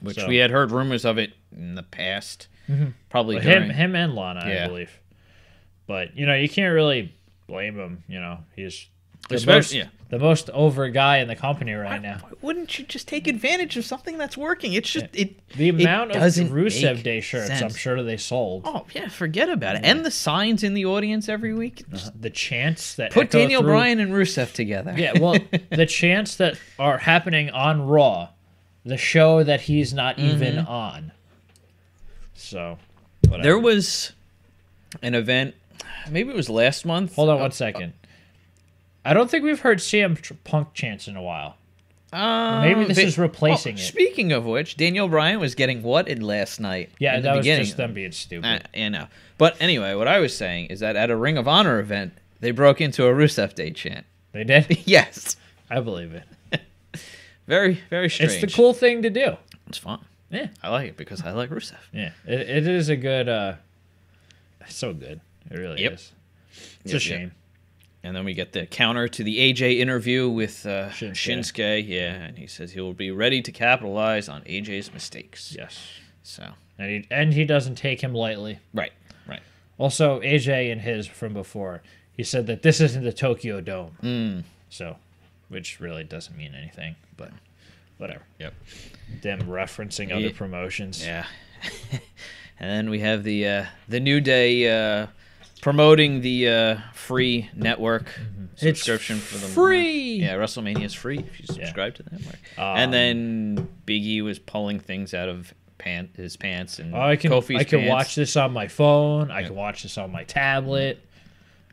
which So- we had heard rumors of it in the past, probably but during. him him and Lana, I believe. But you know, you can't really blame him. You know, he's Especially- yeah. The most over guy in the company right now. Why wouldn't you just take advantage of something that's working? It's just it. The it amount of Rusev Day shirts, I'm sure they sold. Oh yeah, forget about it. And the signs in the audience every week. Just The chants that put Daniel through- Bryan and Rusev together. Yeah, well, the chants that are happening on Raw, the show that he's not even Mm-hmm. on. So, whatever. There was an event, maybe it was last month. Hold on one second. I don't think we've heard CM Punk chants in a while. Uh, Maybe this they- is replacing oh, it. Speaking of which, Daniel Bryan was getting what in last night? Yeah, in the that was just them being stupid. I, I know. But anyway, what I was saying is that at a Ring of Honor event, they broke into a Rusev Day chant. they did. yes. I believe it. Very, very strange. It's the cool thing to do. It's fun. Yeah, I like it because I like Rusev. yeah. It, it is a good. uh so good. It really Yep. is. It's Yep, a yep. And then we get the counter to the AJ interview with uh, Shinsuke. Shinsuke. Yeah, and he says he will be ready to capitalize on AJ's mistakes. Yes, So, and he and he doesn't take him lightly. right, right. Also, AJ and his from before, he said that this isn't the Tokyo Dome. Mm. So, which really doesn't mean anything, but whatever. Yep. Them referencing other Yeah. promotions. Yeah. and then we have the uh, the New Day uh, promoting the uh, free network It's subscription for the free! Yeah, WrestleMania is free if you subscribe to the network. Um, and then Big E was pulling things out of pant his pants and I can Kofi's I can pants. watch this on my phone. I can watch this on my tablet.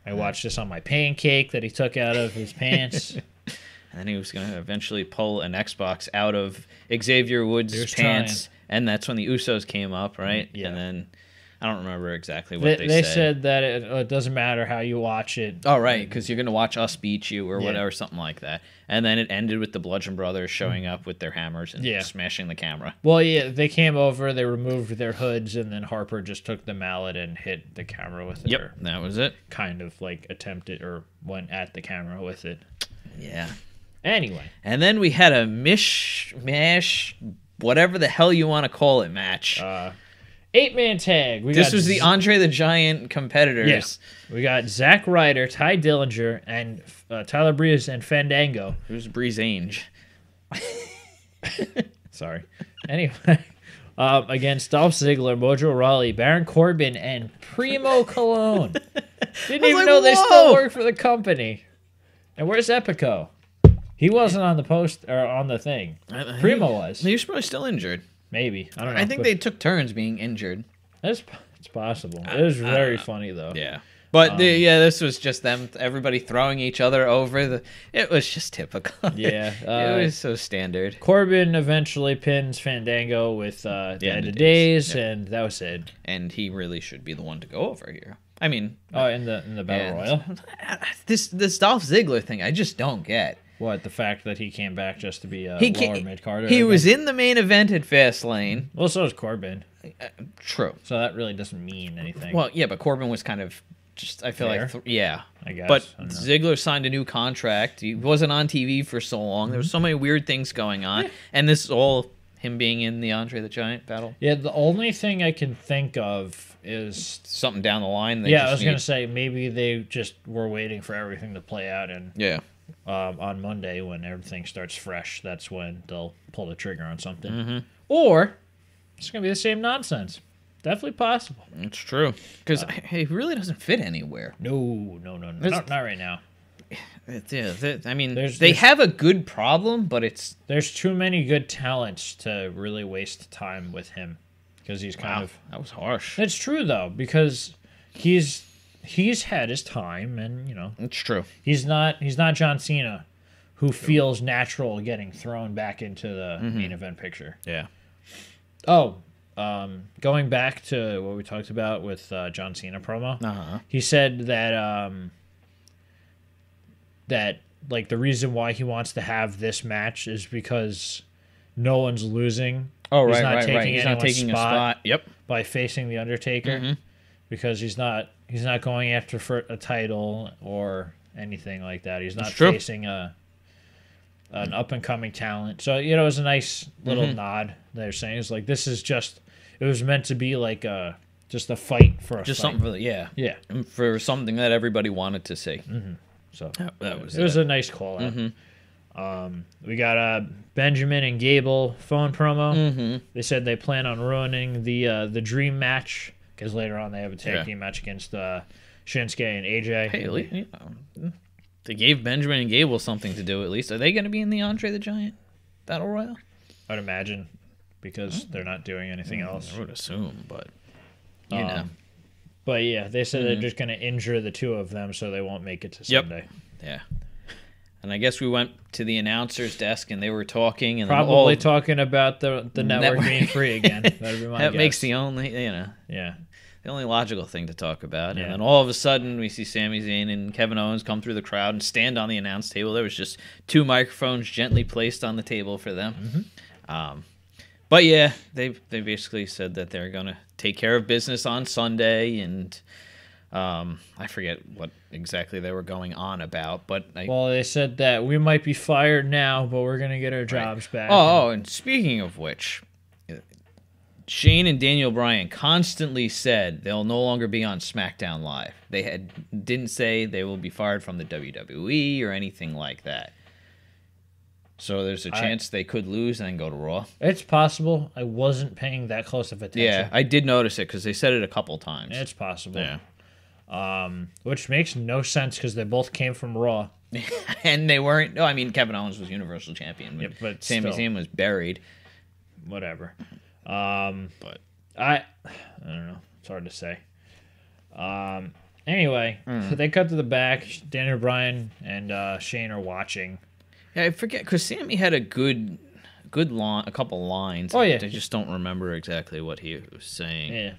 I watch this on my pancake that he took out of his pants. And then he was going to eventually pull an Xbox out of Xavier Woods' He was pants, and that's when the Usos came up, right? Yeah. And then I don't remember exactly what they, they, they said. said that it, it doesn't matter how you watch it. Oh right, because you're gonna watch us beat you or Yeah. whatever, something like that. And then it ended with the Bludgeon Brothers showing up with their hammers and Yeah. smashing the camera. Well, yeah, they came over, they removed their hoods, and then Harper just took the mallet and hit the camera with it. Yep, Or that was it. kind of like attempted or went at the camera with it. Yeah. Anyway, And then we had a mish mash, whatever the hell you want to call it, match. uh, eight man tag. We this was the Andre the Giant competitors. Yes. We got Zack Ryder, Tye Dillinger, and uh, Tyler Breeze and Fandango. Who's Breezango? Sorry. Anyway, um, against Dolph Ziggler, Mojo Rawley, Baron Corbin, and Primo Colón. Didn't even like, know they "Whoa!" still work for the company. And where's Epico? He wasn't on the post or on the thing. Primo was. He was probably still injured. Maybe I don't know. I think but they took turns being injured. It's, it's possible. It was very funny though. Yeah. But the, Um, yeah, this was just them, everybody throwing each other over. The it was just typical. Yeah, it uh, was so standard. Corbin eventually pins Fandango with uh, the Yeah, end the of days. days, Yeah. and that was it. and he really should be the one to go over here. I mean, Oh, in the in the battle yeah. royal. this this Dolph Ziggler thing, I just don't get. What the fact that he came back just to be a He lower mid carder? He was in the main event at Fastlane. Well, so was Corbin. Uh, true. So that really doesn't mean anything. Well, yeah, but Corbin was kind of just. I feel There? like, th- yeah. I guess. But I. Ziggler signed a new contract. He wasn't on TV for so long. There was so many weird things going on, and this is all him being in the Andre the Giant battle. yeah, the only thing I can think of is Something down the line. They yeah, I was need- gonna say maybe they just were waiting for everything to play out, and Yeah. Um, on Monday when everything starts fresh, that's when they'll pull the trigger on something. Mm-hmm. Or it's gonna be the same nonsense. Definitely possible. It's true because it really doesn't fit anywhere. No, no, no, no, not, not right now. It, yeah, th- I mean, There's- they there's- have a good problem, but it's There's too many good talents to really waste time with him because he's kind of. that was harsh. It's true though because he's he's had his time and you know It's true. he's not he's not John Cena who feels natural getting thrown back into the Mm-hmm. main event picture. Yeah. Oh, um, going back to what we talked about with uh, John Cena promo, Uh huh. he said that um, that like the reason why he wants to have this match is because no one's losing Oh He's right, not right, taking right. He's not taking a spot. spot. Yep. by facing the Undertaker Mhm. because he's not he's not going after for a title or anything like that. He's not facing a an up and coming talent. So you know, it was a nice little Mm-hmm. nod. They're saying it's like this is just it was meant to be like a just a fight for a Just fight. something for the yeah, Yeah. For something that everybody wanted to see. So That, that was it was a nice call out. Mhm. Um, we got a Benjamin and Gable phone promo. Mm-hmm. They said they plan on ruining the uh, the dream match because later on they have a tag Yeah. team match against uh, Shinsuke and AJ. Hey, least, you know, they gave Benjamin and Gable something to do at least. Are they going to be in the Andre the Giant battle royal? I'd imagine because they're not doing anything else. I would assume, but you Um, know, But yeah, they said Mhm. they're just going to injure the two of them so they won't make it to Yep. Sunday. yeah. And I guess we went to the announcer's desk and they were talking and Probably all- talking about the the network, Network. being free again. That'd be my that makes the only you know yeah. The only logical thing to talk about. Yeah. And then all of a sudden, we see Sami Zayn and Kevin Owens come through the crowd and stand on the announce table. There was just two microphones gently placed on the table for them. Mm-hmm. Um, but yeah, they they basically said that they're gonna take care of business on Sunday, and um, I forget what exactly they were going on about. But I, Well, they said that we might be fired now, but we're going to get our jobs back. Oh, oh, and speaking of which, Shane and Daniel Bryan constantly said they'll no longer be on SmackDown Live. They had didn't say they will be fired from the WWE or anything like that. So there's a chance they could lose and then go to Raw. It's possible. I wasn't paying that close of attention. Yeah, I did notice it because they said it a couple times. It's possible. yeah, Um, which makes no sense because they both came from Raw. and they weren't. No, I mean Kevin Owens was Universal Champion, but, Yeah, but Sami. Zayn was buried. Whatever. Um, But I, I don't know. It's hard to say. Um, anyway, Hmm. so they cut to the back. Daniel Bryan and uh, Shane are watching. Yeah, I forget because Sami had a good, good line, a couple lines. Oh, yeah. I just don't remember exactly what he was saying. Yeah,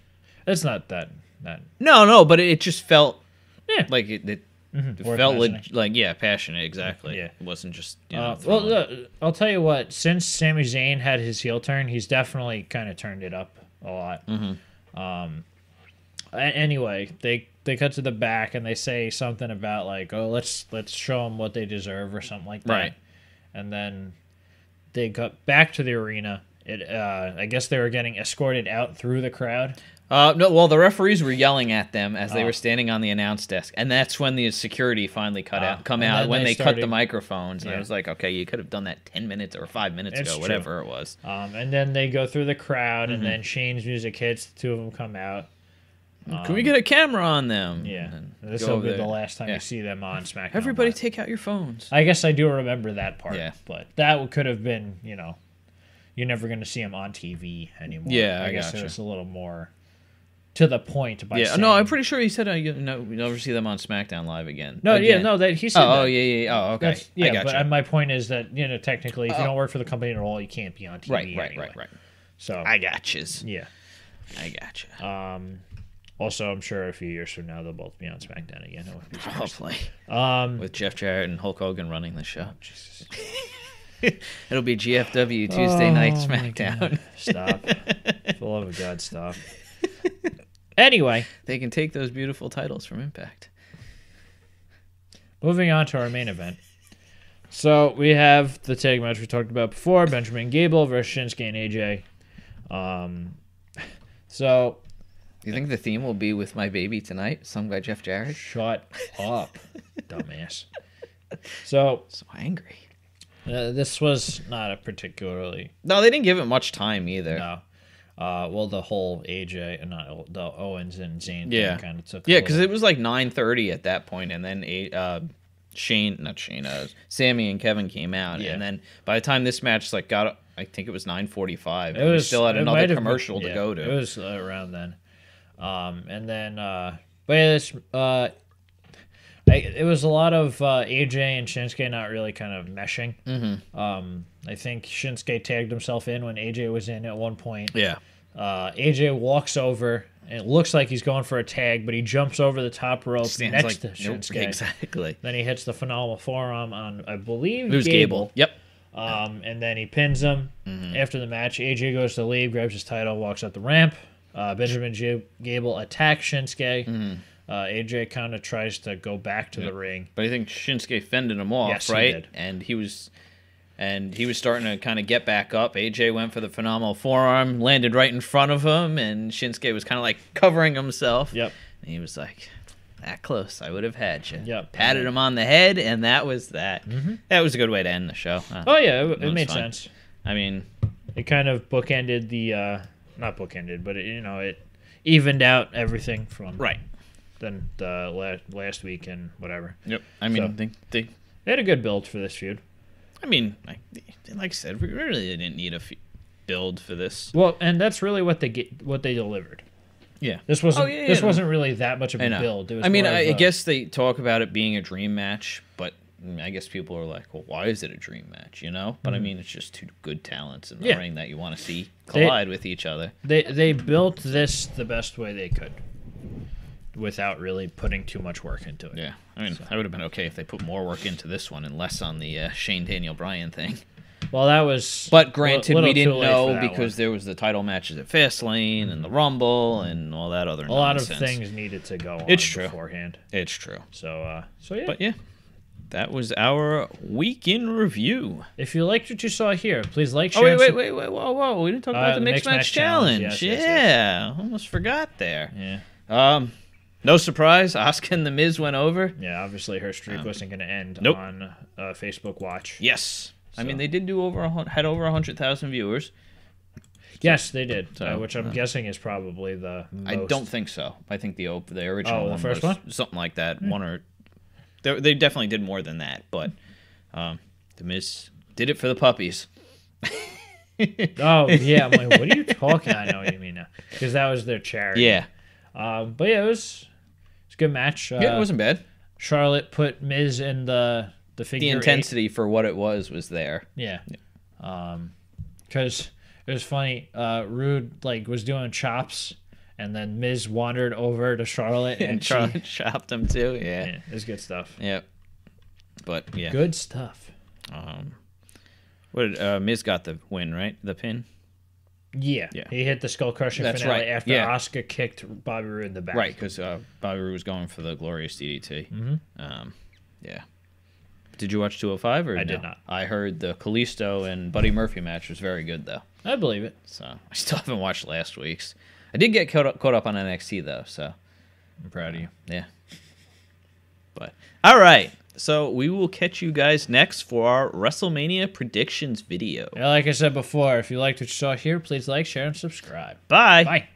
it's not that that. No, no, but it just felt Yeah. like it. it, Mhm, it felt leg- like yeah, passionate. Exactly. Yeah. it wasn't just you know. Uh, well, look, I'll tell you what. Since Sami Zayn had his heel turn, he's definitely kind of turned it up a lot. Mhm. Um. anyway, they they cut to the back and they say something about like, oh, let's let's show them what they deserve or something like that. Right. And then they got back to the arena. It uh, I guess they were getting escorted out through the crowd. Uh, no, well, the referees were yelling at them as they Oh. were standing on the announce desk, and that's when the security finally cut Ah, out, come and out when they they, cut the microphones, and I was like, okay, you could have done that ten minutes or five minutes It's ago, true. whatever it was. Um, and then they go through the crowd, Mm-hmm. and then Shane's music hits. The two of them come out. Can we get a camera on them? Um, Yeah, this will be there. the last time Yeah. you see them on SmackDown. Everybody, Live. take out your phones. I guess I do remember that part. Yeah. But that could have been, you know, you're never going to see them on TV anymore. Yeah, I guess gotcha. it was a little more to the point. By Yeah, saying, no, I'm pretty sure he said uh, you know we never see them on SmackDown Live again. No, yeah, no, that he said. Oh, that. oh, yeah, yeah. Oh, okay. That's, yeah, gotcha. but my point is that you know technically, if you Oh. don't work for the company at all, you can't be on TV. right, right, anyway. right, right. So I gotchas. yeah. I gotcha. Um, Also, I'm sure a few years from now they'll both be on SmackDown again. Probably Um, with Jeff Jarrett and Hulk Hogan running the show. Jesus. It'll be GFW Tuesday night Oh, my SmackDown. Stop. For the love of God, stop. Anyway, They can take those beautiful titles from Impact. moving on to our main event. So we have the tag match we talked about before: Benjamin Gable versus Shinsuke and AJ. Um, so you think the theme will be with my baby tonight, sung by Jeff Jarrett? shut up, dumbass. So So angry. uh, this was not a particularly No, they didn't give it much time either. no. Uh, well, the whole AJ and not the Owens and Zayn Yeah. kind of took. Yeah, because it was like nine thirty at that point, and then uh, Shane, not Shane, uh, Sami and Kevin came out, Yeah. and then by the time this match like got, I think it was nine forty five. It we was still had another have been- commercial to go to. It was around then, um, and then uh, but yeah, this uh, I, it was a lot of uh, AJ and Shinsuke not really kind of meshing. Mm-hmm. Um, I think Shinsuke tagged himself in when AJ was in at one point. yeah, Uh, AJ walks over. And it looks like he's going for a tag, but he jumps over the top rope stands next like to nope, exactly. Then he hits the phenomenal forearm on, I believe, It was Gable. Yep. um, and then he pins him. Mm-hmm. After the match, AJ goes to leave, grabs his title, walks up the ramp. Uh, Benjamin J- Gable attacks Shinsuke. Mm-hmm. Uh, AJ kind of tries to go back to the ring. But I think Shinsuke fended him off, Yes, he right? did. And he was, and he was starting to kind of get back up. AJ went for the phenomenal forearm, landed right in front of him, and Shinsuke was kind of like covering himself. Yep. And he was like, "That close, I would have had you." Yep. Patted him on the head, and that was that. That was a good way to end the show. Uh, Oh yeah, it, it made fine. sense. I mean, It kind of bookended the, uh, not bookended, but it, you know it evened out everything from right. Then the la- last week and whatever. Yep. I mean, So- they, they, They had a good build for this feud. I mean, like, like I said, we really didn't need a f- build for this. Well, and that's really what they get, what they delivered. Yeah. This wasn't Oh, yeah, this yeah. wasn't really that much of I a know. build. It was I mean, I, I a- guess they talk about it being a dream match, but mm, I guess people are like, well, why is it a dream match? You know? But I mean, it's just two good talents in the Mm-hmm. Yeah. ring that you want to see They- collide with each other. they they built this the best way they could without really putting too much work into it. Yeah. I mean, I would have been okay if they put more work into this one and less on the uh, Shane Daniel Bryan thing. Well, that was But granted, we didn't know because one. there was the title matches at Fastlane and the Rumble and all that other a lot of things needed to go on It's true. beforehand. It's true. So uh so yeah. But yeah, that was our week in review. if you liked what you saw here, please like, Oh share, wait, wait, wait, wait, whoa, whoa! We didn't talk Uh, about the the mixed mixed match, match challenge. challenge. Yes, yes, yeah, almost forgot there. Yeah. Um, no surprise, Asuka and the Miz went over. Yeah, obviously her streak wasn't going to end Um, nope. on uh, Facebook Watch. Yes, I mean they did do over a, had over a hundred thousand viewers. Yes, they did, So, uh, which I'm uh, guessing is probably the most. I don't think so. I think the op- the original Oh, the one first was one? Something like that. One or they, they definitely did more than that, but um, the Miz did it for the puppies. Oh yeah, I'm like, what are you talking? I know what you mean now, because that was their charity. Yeah, Um, but yeah, it was it's a good match. Uh, yeah, it wasn't bad. Charlotte put Miz in the the The figure eight. intensity for what it was was there. Yeah. Um, because it was funny. Uh, Roode like was doing chops, and then Miz wandered over to Charlotte, and, and she, Charlotte chopped him too. Yeah. yeah, it was good stuff. Yep. But yeah. Good stuff. Um, what did, uh, Miz got the win, right? The pin. Yeah. Yeah. He hit the skull crusher That's finale right, after yeah. Asuka kicked Bobby Roode in the back. Right, because uh, Bobby Roode was going for the glorious DDT. Mhm. Um, yeah. Did you watch 205 or I no? did not. I heard the Kalisto and Buddy Murphy match was very good though. I believe it. So I still haven't watched last week's. I did get caught up, caught up on NXT though. So I'm proud of you. yeah. But all right. So we will catch you guys next for our WrestleMania predictions video. Yeah, like I said before, if you liked what you saw here, please like, share, and subscribe. Bye. Bye.